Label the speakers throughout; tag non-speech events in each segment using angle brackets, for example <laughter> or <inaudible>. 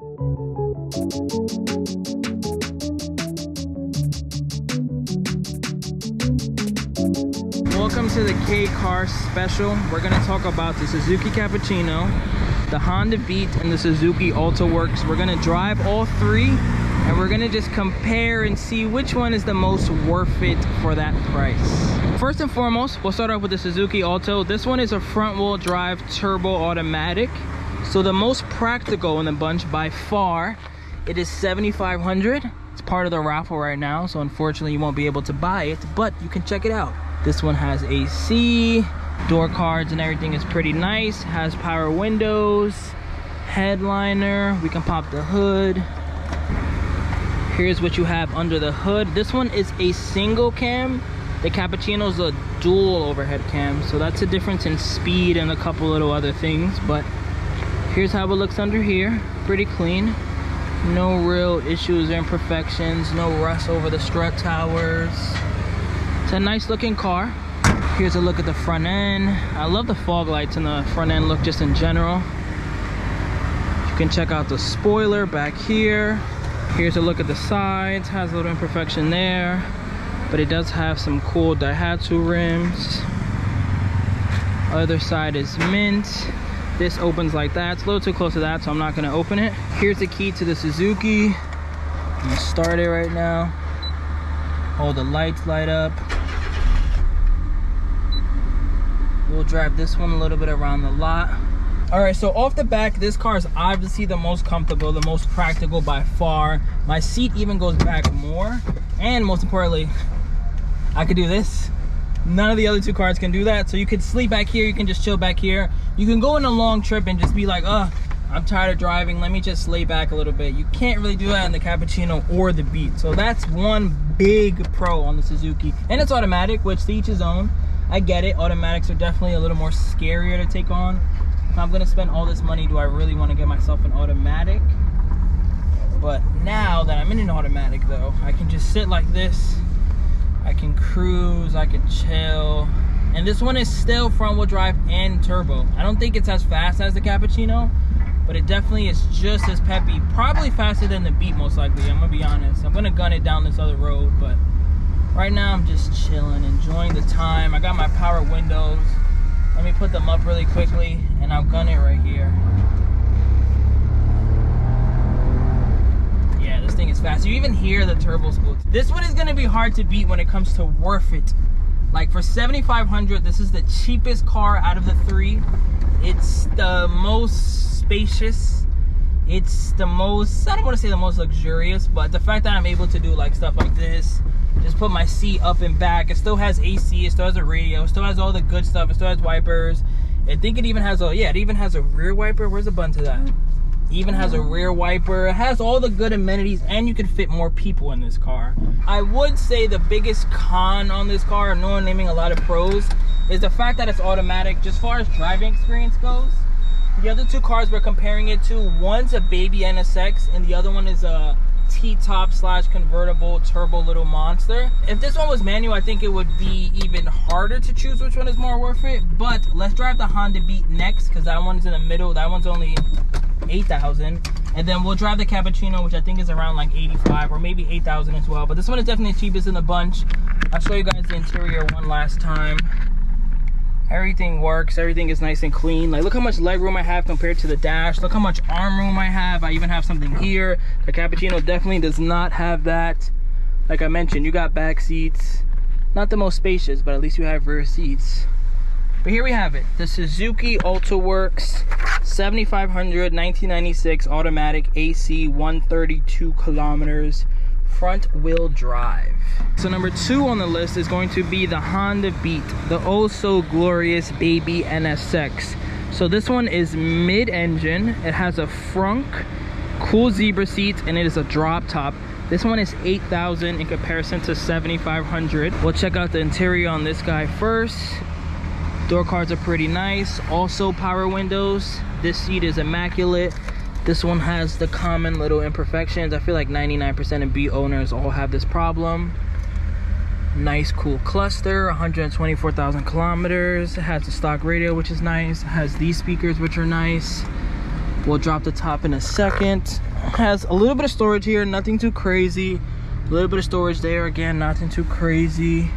Speaker 1: Welcome to the Kei Car Special. We're gonna talk about the Suzuki Cappuccino, the Honda Beat, and the Suzuki Alto Works. We're gonna drive all three, and we're gonna just compare and see which one is the most worth it for that price. First and foremost, we'll start off with the Suzuki Alto. This one is a front wheel drive turbo automatic. So the most practical in the bunch by far, it is 7,500. It's part of the raffle right now, so unfortunately you won't be able to buy it, but you can check it out. This one has AC, door cards and everything is pretty nice. Has power windows, headliner. We can pop the hood. Here's what you have under the hood. This one is a single cam. The Cappuccino's a dual overhead cam. So that's a difference in speed and a couple little other things. But here's how it looks under here. Pretty clean. No real issues or imperfections. No rust over the strut towers. It's a nice looking car. Here's a look at the front end. I love the fog lights and the front end look just in general. You can check out the spoiler back here. Here's a look at the sides. Has a little imperfection there. But it does have some cool Daihatsu rims. Other side is mint. This opens like that. It's a little too close to that, so I'm not gonna open it. Here's the key to the Suzuki. I'm gonna start it right now. All the lights light up. We'll drive this one a little bit around the lot. All right, so off the back, this car is obviously the most comfortable, the most practical by far. My seat even goes back more. And most importantly, I could do this. None of the other two cars can do that. So you could sleep back here, you can just chill back here. You can go on a long trip and just be like, oh, I'm tired of driving. Let me just lay back a little bit. You can't really do that in the Cappuccino or the Beat. So that's one big pro on the Suzuki. And it's automatic, which to each his own. I get it. Automatics are definitely a little more scarier to take on. If I'm gonna spend all this money, do I really want to get myself an automatic? But now that I'm in an automatic though, I can just sit like this. I can cruise, I can chill. And this one is still front wheel drive and turbo. I don't think it's as fast as the Cappuccino, but it definitely is just as peppy. Probably faster than the Beat most likely, I'm gonna be honest. I'm gonna gun it down this other road, but right now I'm just chilling, enjoying the time. I got my power windows. Let me put them up really quickly and I'll gun it right here. This thing is fast. You even hear the turbo spool. This one is gonna be hard to beat when it comes to worth it. Like for 7,500, this is the cheapest car out of the three. It's the most spacious. It's the most, I don't want to say the most luxurious, but the fact that I'm able to do like stuff like this, just put my seat up and back. It still has AC, it still has a radio, it still has all the good stuff, it still has wipers. I think it even has a, yeah, it even has a rear wiper. Where's the button to that? Even has a rear wiper. It has all the good amenities and you can fit more people in this car. I would say the biggest con on this car, no naming a lot of pros, is the fact that it's automatic. Just far as driving experience goes, the other two cars we're comparing it to, one's a baby NSX and the other one is a T-top slash convertible turbo little monster. If this one was manual, I think it would be even harder to choose which one is more worth it. But let's drive the Honda Beat next because that one's in the middle. That one's only 8,000. And then we'll drive the Cappuccino, which I think is around like 85 or maybe 8,000 as well. But this one is definitely the cheapest in the bunch. I'll show you guys the interior one last time. Everything works, everything is nice and clean. Like look how much leg room I have compared to the dash. Look how much arm room I have. I even have something here. The Cappuccino definitely does not have that. Like I mentioned, you got back seats. Not the most spacious, but at least you have rear seats. But here we have it, the Suzuki Alto Works 7500 1996 automatic AC 132 kilometers front wheel drive. So number two on the list is going to be the Honda Beat, the oh so glorious baby NSX. So this one is mid-engine, it has a frunk, cool zebra seats, and it is a drop top. This one is 8,000 in comparison to 7,500. We'll check out the interior on this guy first. Door cards are pretty nice. Also power windows. This seat is immaculate. This one has the common little imperfections. I feel like 99% of Beat owners all have this problem. Nice cool cluster, 124,000 kilometers. It has a stock radio, which is nice. It has these speakers, which are nice. We'll drop the top in a second. Has a little bit of storage here, nothing too crazy. A little bit of storage there, again, nothing too crazy.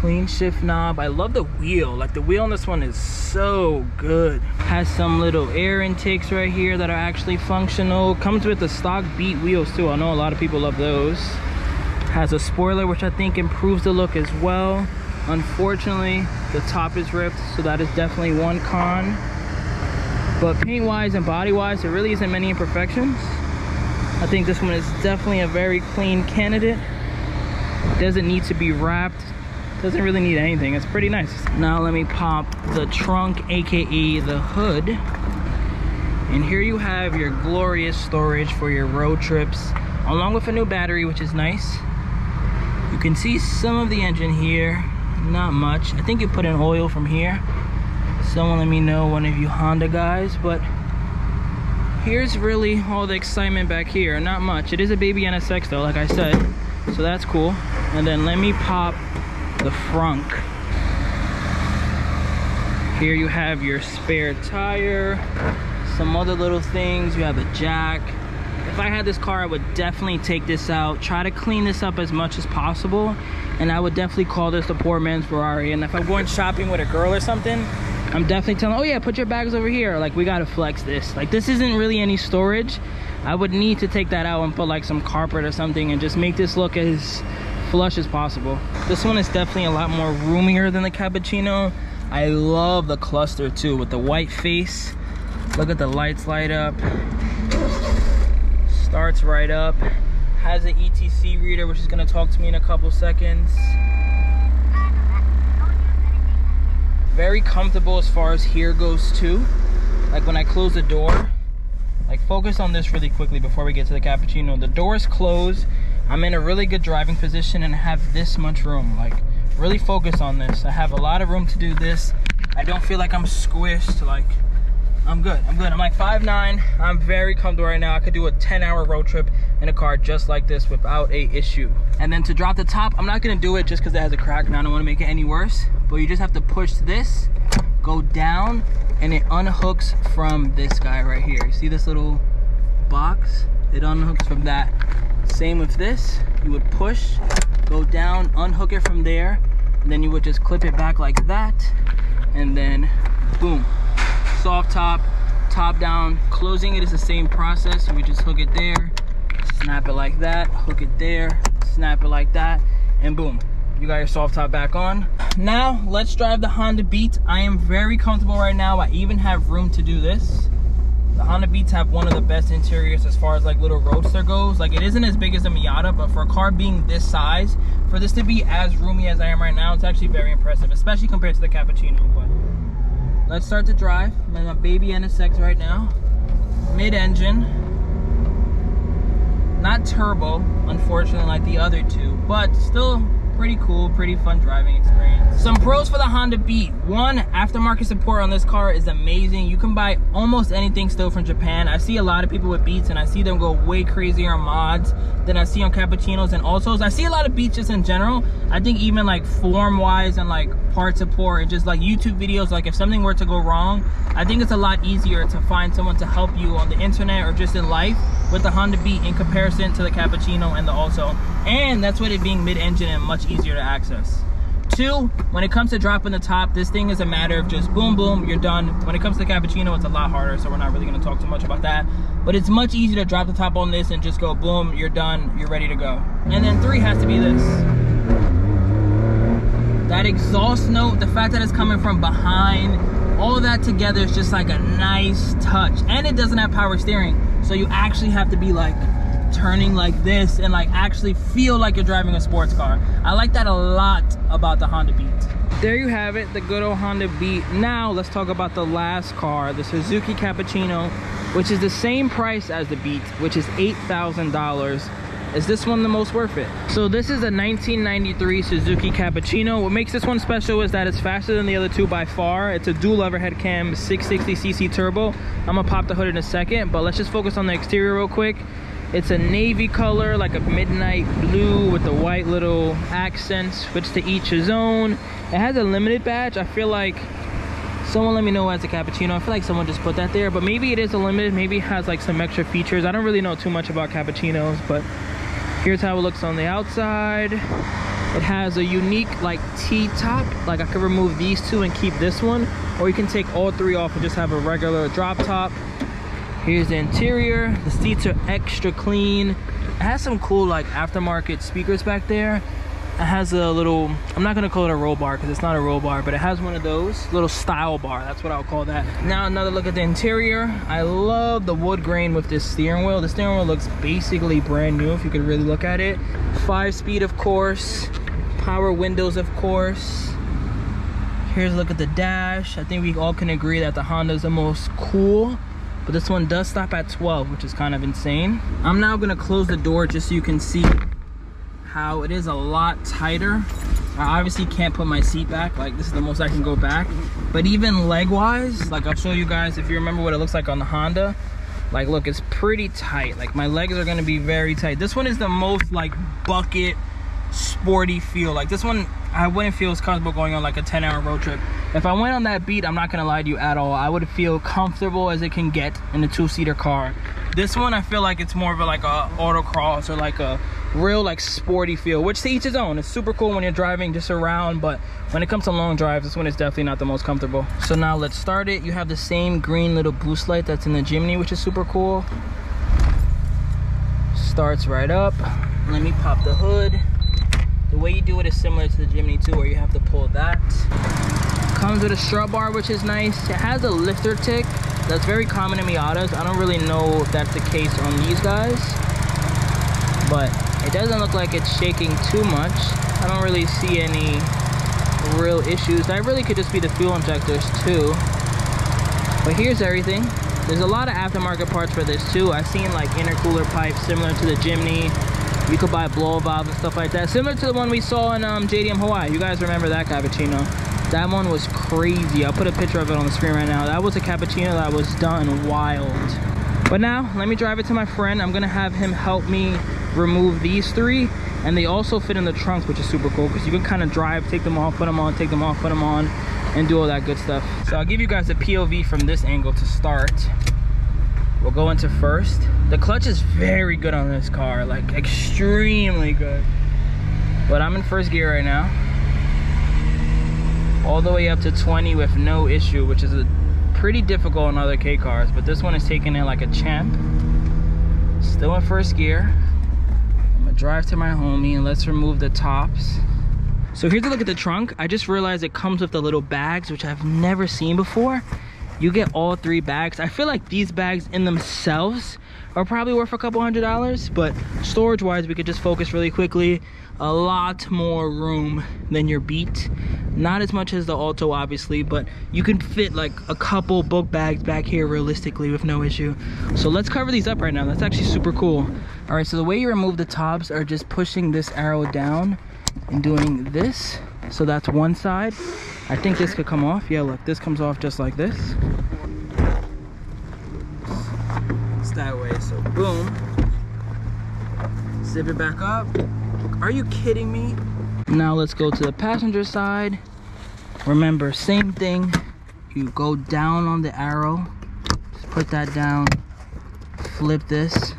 Speaker 1: Clean shift knob. I love the wheel. Like the wheel on this one is so good. Has some little air intakes right here that are actually functional. Comes with the stock beat wheels too. I know a lot of people love those. Has a spoiler, which I think improves the look as well. Unfortunately, the top is ripped, so that is definitely one con. But paint wise and body wise, there really isn't many imperfections. I think this one is definitely a very clean candidate. Doesn't need to be wrapped. Doesn't really need anything. It's pretty nice. Now let me pop the trunk, AKA the hood. And here you have your glorious storage for your road trips, along with a new battery, which is nice. You can see some of the engine here, not much. I think you put in oil from here someone let me know one of you honda guys but here's really all the excitement back here not much it is a baby nsx though like i said so that's cool and then let me pop the frunk here you have your spare tire some other little things you have a jack if i had this car i would definitely take this out try to clean this up as much as possible and i would definitely call this the poor man's ferrari and if i'm going shopping with a girl or something I'm definitely telling, oh yeah, put your bags over here. Like we gotta flex this. Like this isn't really any storage. I would need to take that out and put like some carpet or something and just make this look as flush as possible. This one is definitely a lot more roomier than the Cappuccino. I love the cluster too with the white face. Look at the lights light up. Starts right up. Has an ETC reader, which is gonna talk to me in a couple seconds. very comfortable as far as here goes too. Like when I close the door, like focus on this really quickly before we get to the cappuccino. The door is closed. I'm in a really good driving position and I have this much room. Like really focus on this. I have a lot of room to do this. I don't feel like I'm squished. Like I'm good. I'm good. I'm like 5'9". I'm very comfortable right now. I could do a 10 hour road trip in a car just like this without a issue. And then to drop the top, I'm not gonna do it just because it has a crack and I don't wanna make it any worse. But you just have to push this, go down, and it unhooks from this guy right here. You see this little box? It unhooks from that. Same with this. You would push, go down, unhook it from there, and then you would just clip it back like that, and then boom, soft top, top down. Closing it is the same process. You just hook it there, snap it like that, hook it there, snap it like that, and boom, you got your soft top back on. Now, let's drive the Honda Beat. I am very comfortable right now. I even have room to do this. The Honda Beats have one of the best interiors as far as like little roadster goes. Like it isn't as big as a Miata, but for a car being this size, for this to be as roomy as I am right now, it's actually very impressive, especially compared to the Cappuccino. But Let's start the drive. I'm in my baby NSX right now. Mid-engine. Not turbo, unfortunately, like the other two, but still pretty cool, pretty fun driving experience. Some pros for the Honda Beat. One, aftermarket support on this car is amazing. You can buy almost anything still from Japan. I see a lot of people with Beats and I see them go way crazier on mods than I see on Cappuccinos and Altos. I see a lot of Beats just in general. I think even like form-wise and like part support and just like YouTube videos, like if something were to go wrong, I think it's a lot easier to find someone to help you on the internet or just in life with the Honda Beat in comparison to the Cappuccino and the Alto. And that's with it being mid-engine and much easier to access. Two, when it comes to dropping the top, this thing is a matter of just boom, boom, you're done. When it comes to the Cappuccino, it's a lot harder, so we're not really gonna talk too much about that. But it's much easier to drop the top on this and just go boom, you're done, you're ready to go. And then three has to be this. That exhaust note, the fact that it's coming from behind, all that together is just like a nice touch. And it doesn't have power steering, so you actually have to be like turning like this and like actually feel like you're driving a sports car. I like that a lot about the Honda Beat. There you have it, the good old Honda Beat. Now let's talk about the last car, the Suzuki Cappuccino, which is the same price as the Beat, which is $8,000. Is this one the most worth it? So this is a 1993 Suzuki Cappuccino. What makes this one special is that it's faster than the other two by far. It's a dual overhead cam 660cc turbo. I'm gonna pop the hood in a second, but let's just focus on the exterior real quick. It's a navy color, like a midnight blue with the white little accents, which to each his own. It has a limited badge. I feel like Someone let me know as a cappuccino. I feel like someone just put that there, but maybe it is a limited. Maybe it has like some extra features. I don't really know too much about cappuccinos, but here's how it looks on the outside. It has a unique like T-top. Like I could remove these two and keep this one, or you can take all three off and just have a regular drop top. Here's the interior. The seats are extra clean. It has some cool like aftermarket speakers back there it has a little i'm not gonna call it a roll bar because it's not a roll bar but it has one of those little style bar that's what i'll call that. Now another look at the interior. I love the wood grain with this steering wheel. The steering wheel looks basically brand new if you could really look at it. Five speed of course. Power windows of course. Here's a look at the dash. I think we all can agree that the honda is the most cool but this one does stop at 12 which is kind of insane. I'm now gonna close the door just so you can see how it is a lot tighter. I obviously can't put my seat back, like this is the most I can go back. But even leg wise, like I'll show you guys if you remember what it looks like on the Honda. Like look, it's pretty tight. Like my legs are gonna be very tight. This one is the most like bucket sporty feel. Like this one, I wouldn't feel as comfortable going on like a 10 hour road trip. If I went on that beat, I'm not gonna lie to you at all. I would feel comfortable as it can get in a two seater car. This one, I feel like it's more of a like a autocross or like a real like sporty feel, which to each his own. It's super cool when you're driving just around, but when it comes to long drives, this one is definitely not the most comfortable. So now let's start it. You have the same green little boost light that's in the Jimny, which is super cool. Starts right up. Let me pop the hood. The way you do it is similar to the Jimny too, where you have to pull that. Comes with a strut bar, which is nice. It has a lifter tick. That's very common in Miatas. I don't really know if that's the case on these guys. But it doesn't look like it's shaking too much. I don't really see any real issues. That really could just be the fuel injectors too. But here's everything. There's a lot of aftermarket parts for this too. I've seen like intercooler pipes similar to the Jimny. You could buy blow valves and stuff like that. Similar to the one we saw in um, JDM Hawaii. You guys remember that cappuccino. That one was crazy. I'll put a picture of it on the screen right now. That was a cappuccino that was done wild. But now, let me drive it to my friend. I'm gonna have him help me remove these three and they also fit in the trunk which is super cool because you can kind of drive take them off put them on take them off put them on and do all that good stuff so i'll give you guys a pov from this angle to start we'll go into first the clutch is very good on this car like extremely good but i'm in first gear right now all the way up to 20 with no issue which is a pretty difficult on other kei cars but this one is taking it like a champ still in first gear I'm gonna drive to my homie and let's remove the tops. So here's a look at the trunk. I just realized it comes with the little bags, which I've never seen before. You get all three bags. I feel like these bags in themselves are probably worth a couple hundred dollars, but storage wise, we could just focus really quickly. A lot more room than your Beat. Not as much as the Alto, obviously, but you can fit like a couple book bags back here realistically with no issue. So let's cover these up right now. That's actually super cool. All right, so the way you remove the tops are just pushing this arrow down and doing this. So that's one side. I think this could come off. Yeah, look, this comes off just like this. It's that way, so boom. Zip it back up. Are you kidding me? Now let's go to the passenger side. Remember, same thing. You go down on the arrow. Just put that down. Flip this.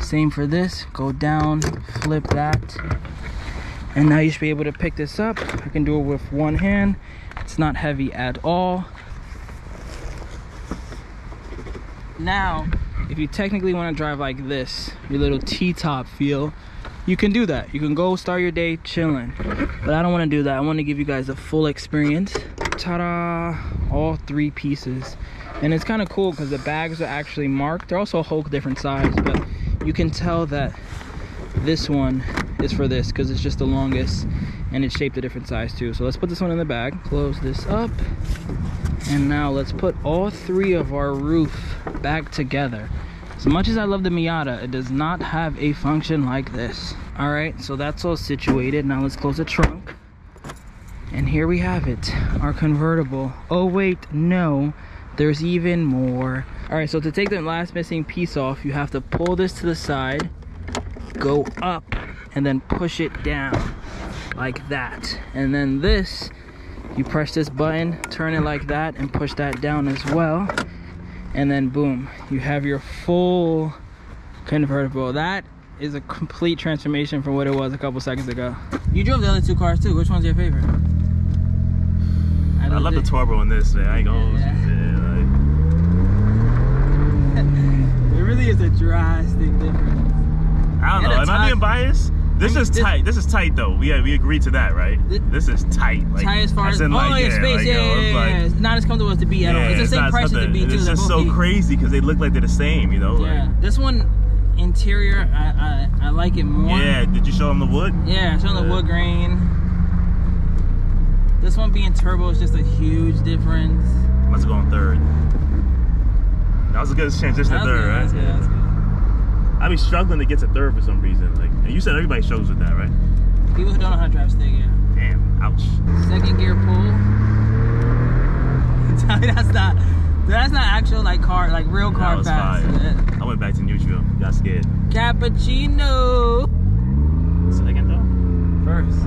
Speaker 1: Same for this. Go down, flip that. And now you should be able to pick this up. You can do it with one hand. It's not heavy at all. Now, if you technically want to drive like this, your little T-top feel, you can do that. You can go start your day chilling. But I don't want to do that. I want to give you guys a full experience. Ta-da! All three pieces. And it's kind of cool because the bags are actually marked. They're also a whole different size, but you can tell that this one is for this because it's just the longest and it's shaped a different size too. So let's put this one in the bag, close this up. And now let's put all three of our roof back together. As much as I love the Miata, it does not have a function like this. All right, so that's all situated. Now let's close the trunk. And here we have it, our convertible. Oh wait, no, there's even more. All right, so to take the last missing piece off, you have to pull this to the side, go up, and then push it down like that. And then this You press this button, turn it like that, and push that down as well. And then boom, you have your full convertible. That is a complete transformation from what it was a couple seconds ago. You drove the other two cars too. Which one's your favorite?
Speaker 2: I love the turbo on this, man. I ain't gonna
Speaker 1: Yeah.
Speaker 2: yeah, like, <laughs>
Speaker 1: It really is a drastic difference.
Speaker 2: I don't
Speaker 1: And
Speaker 2: know. Am I being biased? This
Speaker 1: I mean,
Speaker 2: is
Speaker 1: this-
Speaker 2: tight. This is tight though. We we agreed to that, right?
Speaker 1: Thi-
Speaker 2: This is tight. Like,
Speaker 1: Tight as far as,
Speaker 2: in,
Speaker 1: oh
Speaker 2: like,
Speaker 1: yeah, space,
Speaker 2: like,
Speaker 1: yeah, yeah,
Speaker 2: it's
Speaker 1: yeah,
Speaker 2: like-
Speaker 1: yeah. It's not as comfortable as the B at all.
Speaker 2: yeah,
Speaker 1: It's the same price as the B too.
Speaker 2: It's just so
Speaker 1: B.
Speaker 2: crazy because they look like they're the same, you know?
Speaker 1: Yeah, this one interior, I, I I like it more.
Speaker 2: Yeah. Did you show them the wood?
Speaker 1: Yeah, showing the
Speaker 2: Yeah.
Speaker 1: wood grain. This one being turbo is just a huge difference.
Speaker 2: Must have gone third. That was a good transition to third,
Speaker 1: good,
Speaker 2: right?
Speaker 1: that's good, that's good.
Speaker 2: I be struggling to get to third for some reason. Like, you said everybody shows with that, right?
Speaker 1: People who don't know how to drive stick, yeah.
Speaker 2: Damn. Ouch.
Speaker 1: Second gear pull. <laughs> Tell me that's not that's not actual like car like real
Speaker 2: That
Speaker 1: car
Speaker 2: was
Speaker 1: fast.
Speaker 2: I went back to neutral. Got scared.
Speaker 1: Cappuccino.
Speaker 2: Second though.
Speaker 1: First.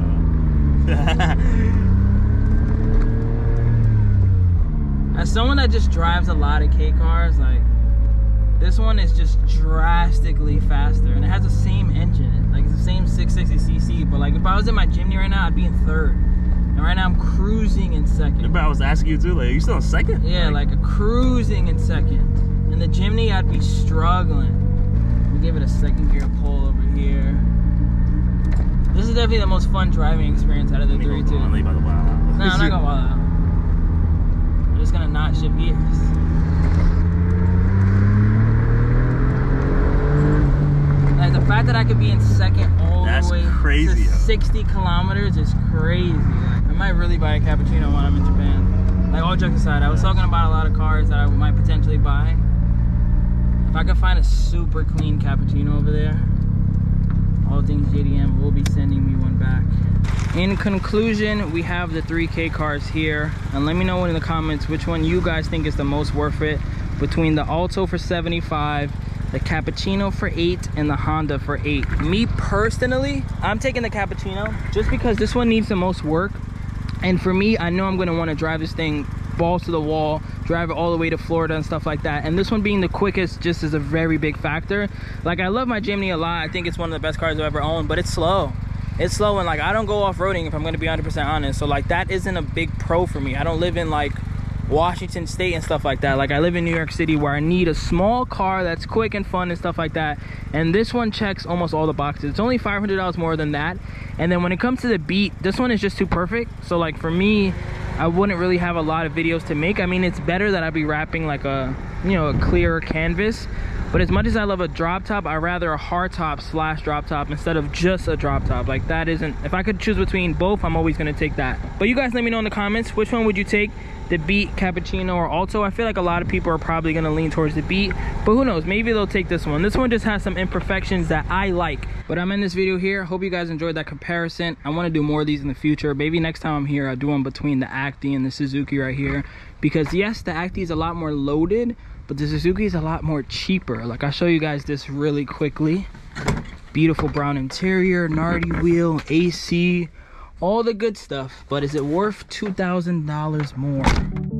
Speaker 1: Uh-huh. <laughs> As someone that just drives a lot of Kei cars, like this one is just drastically faster, and it has the same engine. Like same 660cc, but like if I was in my Jimny right now, I'd be in third. And right now I'm cruising in second.
Speaker 2: But I was asking you too, like, you still in second?
Speaker 1: Yeah, like a cruising in second. In the Jimny, I'd be struggling. We give it a second gear pull over here. This is definitely the most fun driving experience out of the three, too. No,
Speaker 2: leaving by the wild.
Speaker 1: I'm not <laughs> gonna wild out. I'm just gonna not shift gears. Like the fact that I could be in second all
Speaker 2: That's
Speaker 1: the way
Speaker 2: crazy,
Speaker 1: to 60 kilometers is crazy. Like, I might really buy a cappuccino when I'm in Japan. Like all jokes aside, I was talking about a lot of cars that I might potentially buy. If I could find a super clean cappuccino over there, all things JDM will be sending me one back. In conclusion, we have the 3K cars here. And let me know in the comments which one you guys think is the most worth it between the Alto for 75, the Cappuccino for 8, and the Honda for 8. Me personally, I'm taking the Cappuccino just because this one needs the most work. And for me, I know I'm gonna wanna drive this thing balls to the wall, drive it all the way to Florida and stuff like that. And this one being the quickest just is a very big factor. Like I love my Jimny a lot. I think it's one of the best cars I've ever owned, but it's slow. It's slow and like I don't go off-roading if I'm gonna be 100% honest. So like that isn't a big pro for me. I don't live in like Washington State and stuff like that. Like I live in New York City where I need a small car that's quick and fun and stuff like that. And this one checks almost all the boxes. It's only $500 more than that. And then when it comes to the beat, this one is just too perfect. So like for me, I wouldn't really have a lot of videos to make. I mean, it's better that I be wrapping like a, you know, a clear canvas. But as much as I love a drop top, I rather a hard top slash drop top instead of just a drop top. Like that isn't, if I could choose between both, I'm always gonna take that. But you guys let me know in the comments, which one would you take? The Beat, Cappuccino, or Alto? I feel like a lot of people are probably gonna lean towards the Beat, but who knows, maybe they'll take this one. This one just has some imperfections that I like. But I'm in this video here. Hope you guys enjoyed that comparison. I wanna do more of these in the future. Maybe next time I'm here, I'll do one between the Acty and the Suzuki right here. Because yes, the Acty is a lot more loaded, but the Suzuki is a lot more cheaper. Like I'll show you guys this really quickly. Beautiful brown interior, Nardi wheel, AC, all the good stuff. But is it worth $2,000 more?